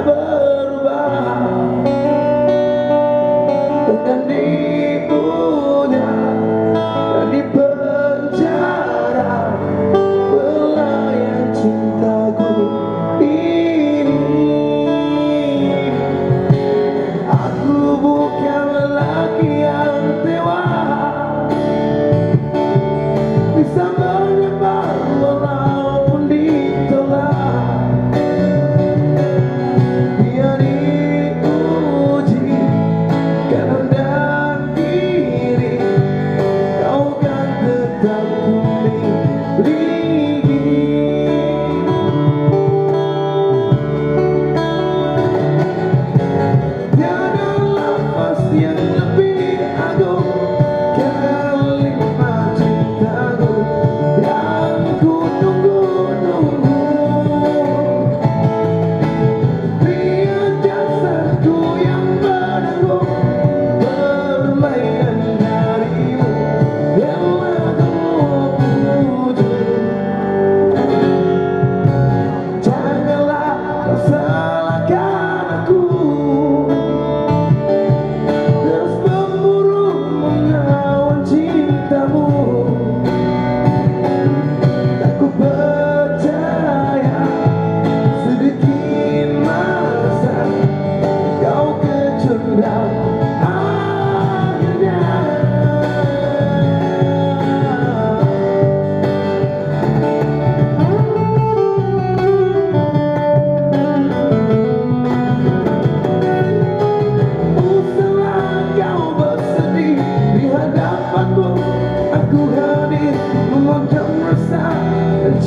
Kabar